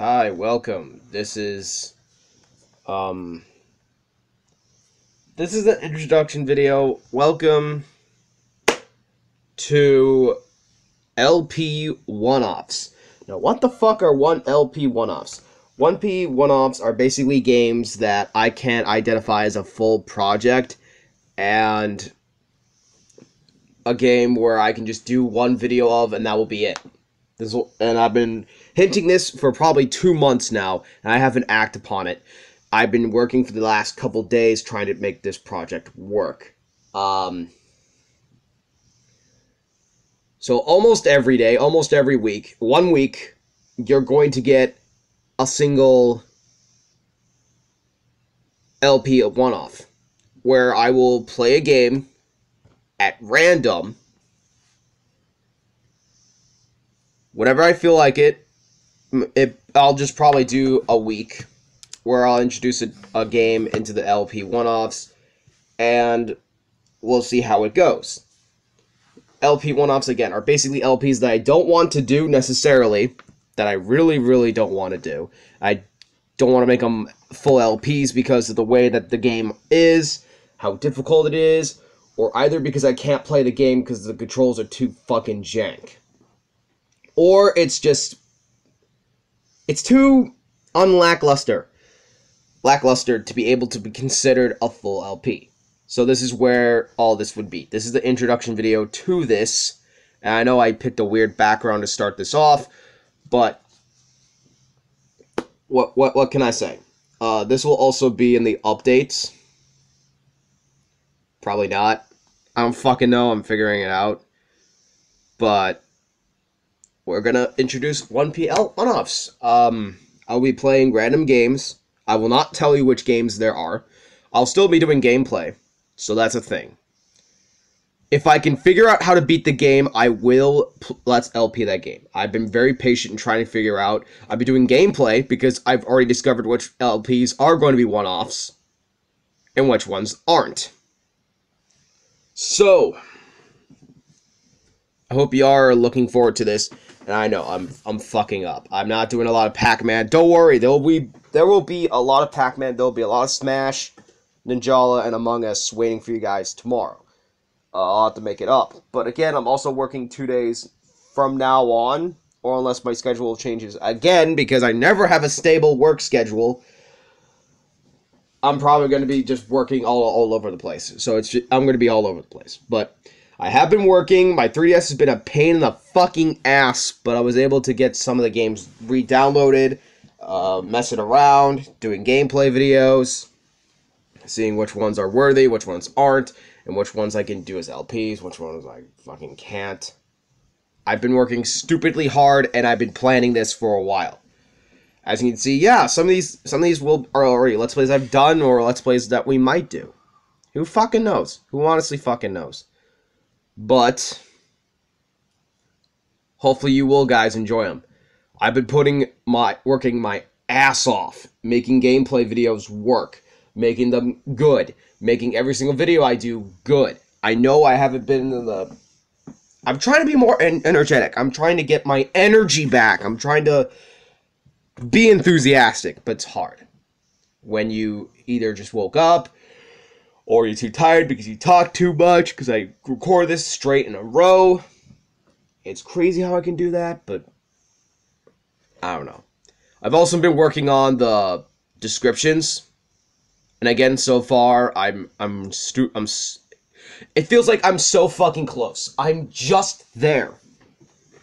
Hi, welcome. This is um this is an introduction video. Welcome to LP one-offs. Now, what the fuck are one LP one-offs? 1P one-offs are basically games that I can't identify as a full project and a game where I can just do one video of and that will be it. This will, and I've been hinting this for probably two months now, and I haven't acted upon it. I've been working for the last couple days trying to make this project work. Um, so almost every day, almost every week, one week, you're going to get a single LP of one off where I will play a game at random whenever I feel like it, it I'll just probably do a week where I'll introduce a, a game into the LP one-offs and we'll see how it goes. LP one-offs again are basically LPs that I don't want to do necessarily, that I really really don't want to do. I don't want to make them full LPs because of the way that the game is, how difficult it is, or either because I can't play the game because the controls are too fucking jank or it's just it's too unlackluster lackluster to be able to be considered a full LP. So this is where all this would be. This is the introduction video to this. And I know I picked a weird background to start this off, but what what what can I say? Uh, this will also be in the updates. Probably not. I don't fucking know. I'm figuring it out. But we're gonna introduce 1PL one-offs. Um, I'll be playing random games. I will not tell you which games there are. I'll still be doing gameplay, so that's a thing. If I can figure out how to beat the game, I will let's LP that game. I've been very patient in trying to figure out. I'll be doing gameplay because I've already discovered which LPs are going to be one-offs and which ones aren't. So, I hope you are looking forward to this. And I know I'm I'm fucking up. I'm not doing a lot of Pac-Man. Don't worry, there will be there will be a lot of Pac-Man. There'll be a lot of Smash, Ninjala, and Among Us waiting for you guys tomorrow. Uh, I'll have to make it up. But again, I'm also working two days from now on, or unless my schedule changes again, because I never have a stable work schedule. I'm probably going to be just working all, all over the place. So it's just, I'm going to be all over the place. But I have been working. My 3DS has been a pain in the fucking ass, but I was able to get some of the games re-downloaded, uh, messing around, doing gameplay videos, seeing which ones are worthy, which ones aren't, and which ones I can do as LPs, which ones I fucking can't. I've been working stupidly hard, and I've been planning this for a while. As you can see, yeah, some of these some of these will are already let's plays I've done or let's plays that we might do. Who fucking knows? Who honestly fucking knows? But hopefully you will guys enjoy them. I've been putting my working my ass off making gameplay videos work, making them good, making every single video I do good. I know I haven't been in the I'm trying to be more en energetic. I'm trying to get my energy back. I'm trying to be enthusiastic, but it's hard. When you either just woke up or you're too tired because you talk too much because I record this straight in a row. It's crazy how I can do that, but I don't know. I've also been working on the descriptions. And again, so far I'm I'm stu- I'm it feels like I'm so fucking close. I'm just there.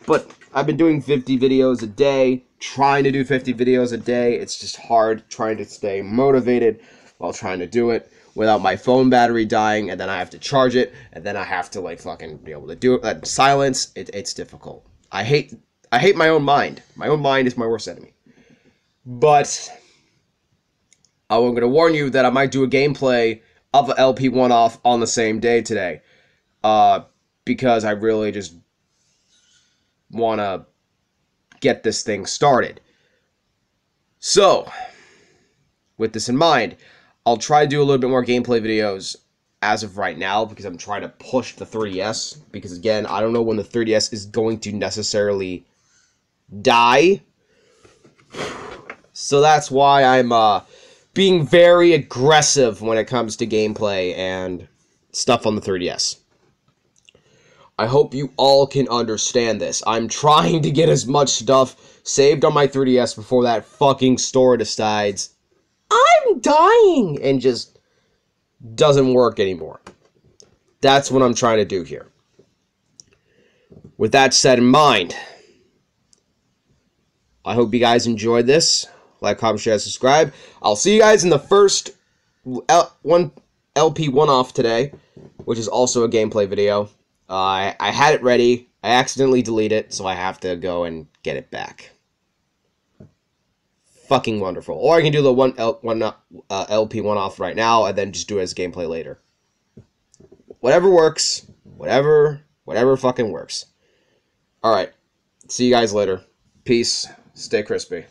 But I've been doing 50 videos a day, trying to do 50 videos a day. It's just hard trying to stay motivated while trying to do it without my phone battery dying, and then I have to charge it, and then I have to like fucking be able to do it. That silence, it, it's difficult. I hate I hate my own mind. My own mind is my worst enemy. But I'm going to warn you that I might do a gameplay of LP one off on the same day today, uh, because I really just want to get this thing started. So, with this in mind, I'll try to do a little bit more gameplay videos as of right now because I'm trying to push the 3DS because again, I don't know when the 3DS is going to necessarily die. So that's why I'm uh, being very aggressive when it comes to gameplay and stuff on the 3DS. I hope you all can understand this. I'm trying to get as much stuff saved on my 3DS before that fucking store decides I'm dying and just doesn't work anymore. That's what I'm trying to do here. With that said in mind, I hope you guys enjoyed this. Like, comment, share, subscribe. I'll see you guys in the first L- one LP one off today, which is also a gameplay video. Uh, I, I had it ready. I accidentally deleted it, so I have to go and get it back. Fucking wonderful. Or I can do the one, L, one uh, LP one off right now and then just do it as gameplay later. Whatever works. Whatever, whatever fucking works. Alright. See you guys later. Peace. Stay crispy.